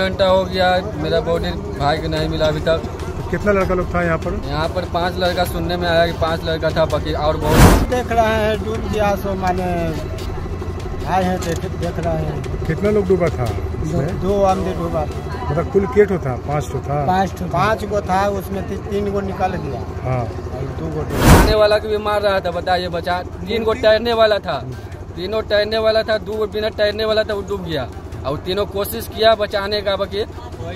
घंटा हो गया मेरा बॉडी भाई को नहीं मिला अभी तक। कितना लड़का लोग था यहाँ पर? यहाँ पर पाँच लड़का सुनने में आया कि पाँच लड़का था बाकी और बहुत। देख रहे हैं डूब गया सो माने आए हैं देख देख रहे हैं। कितना लोग डूबा था दो, आमदे डूबा। था मतलब कुल केट था? पाँच तो था? पाँच पाँच गो था उसमें तीन गो निकाल दिया हाँ। दो गो आने वाला को भी मार रहा था बताइए बचा तीन गो तैरने वाला था। तीनों तैरने वाला था दो बिना तैरने वाला था वो डूब गया। और तीनों कोशिश किया बचाने का, बाकी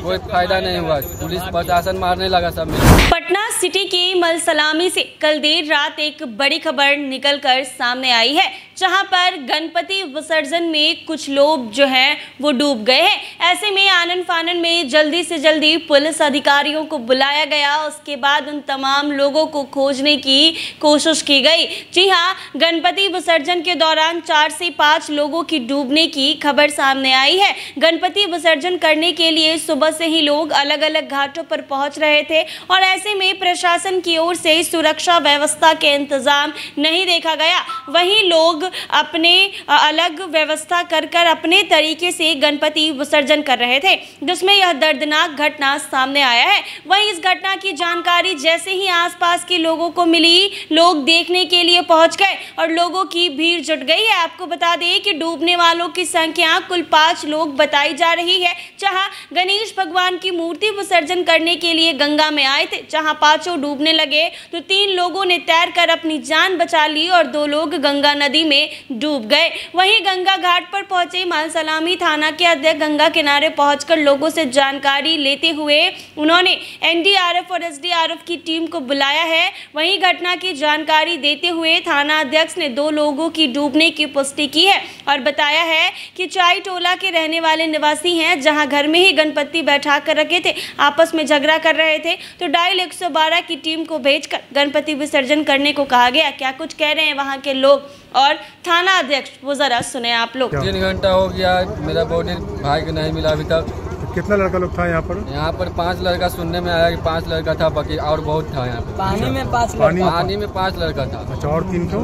कोई फ़ायदा नहीं हुआ। पुलिस प्रशासन मारने लगा सब में पटना सिटी की मलसलामी से कल देर रात एक बड़ी खबर निकलकर सामने आई है। जहाँ पर गणपति विसर्जन में कुछ लोग जो हैं, वो डूब गए हैं। ऐसे में आनन फानन में जल्दी से जल्दी पुलिस अधिकारियों को बुलाया गया। उसके बाद उन तमाम लोगों को खोजने की कोशिश की गई। जी हाँ गणपति विसर्जन के दौरान चार से पाँच लोगों की डूबने की खबर सामने आई है। गणपति विसर्जन करने के लिए सुबह से ही लोग अलग अलग घाटों पर पहुँच रहे थे और ऐसे में प्रशासन की ओर से सुरक्षा व्यवस्था के इंतज़ाम नहीं देखा गया। वहीं लोग अपने अलग व्यवस्था कर कर अपने तरीके से गणपति विसर्जन कर रहे थे, जिसमें यह दर्दनाक घटना सामने आया है। वहीं इस घटना की जानकारी जैसे ही आसपास के लोगों को मिली, लोग देखने के लिए पहुँच गए और लोगों की भीड़ जुट गई है। आपको बता दें कि डूबने वालों की संख्या कुल पाँच लोग बताई जा रही है, जहाँ गणेश भगवान की मूर्ति विसर्जन करने के लिए गंगा में आए थे। जहाँ पाँचों डूबने लगे तो तीन लोगों ने तैरकर अपनी जान बचा ली और दो लोग गंगा नदी में डूब गए। वहीं गंगा घाट पर पहुँचे मालसलामी थाना के अध्यक्ष गंगा किनारे पहुंचकर लोगों से जानकारी लेते हुए उन्होंने एनडीआरएफ और एसडीआरएफ की टीम को बुलाया है। वहीं घटना की जानकारी देते हुए थाना अध्यक्ष ने दो लोगों की डूबने की पुष्टि की है और बताया है कि चाई टोला के रहने वाले निवासी हैं, जहाँ घर में ही गणपति बैठा कर रखे थे, आपस में झगड़ा कर रहे थे। तो डायल 112 की टीम को भेजकर गणपति विसर्जन करने को कहा गया। क्या कुछ कह रहे हैं वहाँ के लोग और थाना अध्यक्ष वो जरा सुने आप लोग। तीन घंटा हो गया मेरा बॉडी भाई को नहीं मिला अभी तक। कितना लड़का लोग था यहाँ पर? यहाँ पर पाँच लड़का सुनने में आया कि पाँच लड़का था बाकी और बहुत था यहाँ पानी में पाँच पानी पानी में पाँच लड़का था। अच्छा और तीन ठो?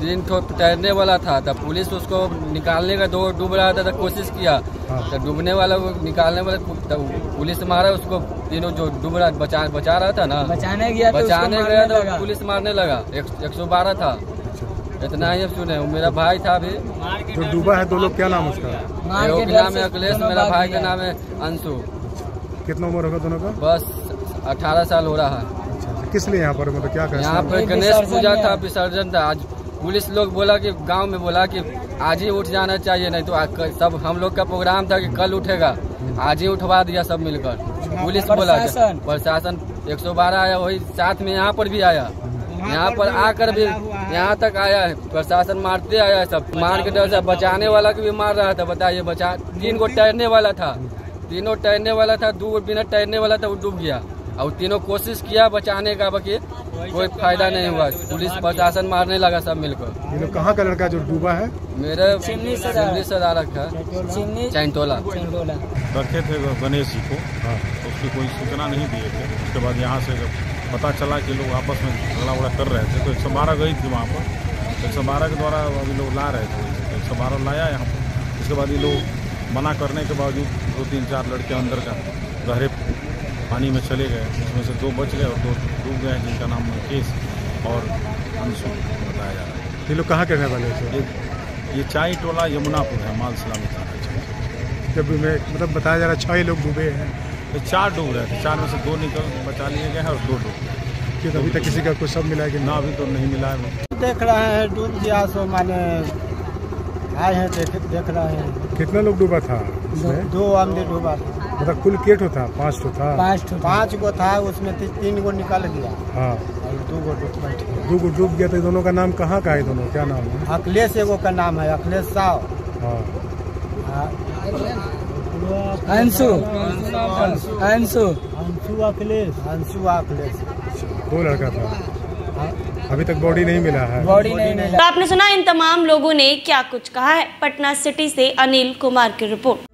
तीन ठो तैरने वाला था तब पुलिस उसको निकालने का दो डूब रहा था तो कोशिश किया। हाँ। तो डूबने वाला को निकालने वाला तब पुलिस मारा उसको तीनों जो डूब रहा बचा बचा रहा था ना। बचाने गया बचाने गया तो पुलिस मारने लगा। एक सौ बारह था। इतना ही अब सुने मेरा भाई था अभी। जो डूबा है दो लोग क्या नाम उसका? नाम है अखिलेश मेरा भाई का नाम है अंशु। कितना उम्र होगा दोनों का? बस अठारह साल हो रहा है। अच्छा अच्छा। किस लिए यहाँ पर मतलब क्या कर यहाँ पर गणेश पूजा था विसर्जन था। आज पुलिस लोग बोला कि गाँव में बोला कि आज ही उठ जाना चाहिए नहीं तो सब हम लोग का प्रोग्राम था कि कल उठेगा। आज ही उठवा दिया सब मिलकर। पुलिस बोला। प्रशासन। 112 आया वही साथ में यहाँ पर भी आया। यहाँ पर आकर भी यहाँ तक आया है प्रशासन मारते आया है सब। मार के डर से बचाने वाला को भी मार रहा था बताइए बचा तीन गो तैरने वाला था। तीनों तैरने वाला था दो गो बिना तैरने वाला था वो डूब गया। और तीनों कोशिश किया बचाने का बाकी कोई फ़ायदा नहीं हुआ। पुलिस प्रशासन मारने लगा सब मिलकर। कहाँ का लड़का जो डूबा है? मेरे से दारक था चैनटोला रखे। थे गणेश जी को। हाँ। तो उसकी कोई सूचना नहीं दिए थे। उसके बाद यहाँ से जब पता चला कि लोग आपस में झगड़ा उगड़ा कर रहे थे तो एक सौ बारह गई थी वहाँ पर। तो एक सौ बारह के द्वारा अभी लोग ला रहे थे। तो एक सौ बारह लाया यहाँ पर। उसके बाद ये लोग मना करने के बावजूद दो तीन चार लड़के अंदर का गहरे पानी में चले गए। उसमें से दो बच गए और दो डूब गए जिनका नाम मुकेश और अंशु बताया जा रहा है। ये लोग कहाँ के रहने वाले थे? ये ये चाई टोला यमुनापुर है माल थाना क्षेत्र। जब मैं मतलब बताया जा रहा है छह ही लोग डूबे हैं। ये चार डूब रहे थे चार में से दो निकल बचा लिए गए हैं और दो डूब गए अभी तक किसी का कुछ सब मिला है कि ना अभी तो नहीं मिला है देख रहे हैं डूब गया सो माने आए हैं देख देख रहे हैं। कितना लोग डूबा था दो, इसमें? दो आमदे डूबा। था मतलब कुल केट था पाँच तो था? पाँच ठो पाँच गो था उसमें तीन गो निकल गया। हाँ। और दो गो डूब बैठे दो गो डूब गया तो दोनों का नाम कहाँ का है दोनों? क्या नाम है? अखिलेश एगो का नाम है अखिलेश साव। हाँ। अंशु अंशु अंशु अखिलेश अंशु अखिलेश दो लड़का था। अभी तक बॉडी नहीं मिला है। बॉडी नहीं मिला। तो आपने सुना इन तमाम लोगों ने क्या कुछ कहा है? पटना सिटी से अनिल कुमार की रिपोर्ट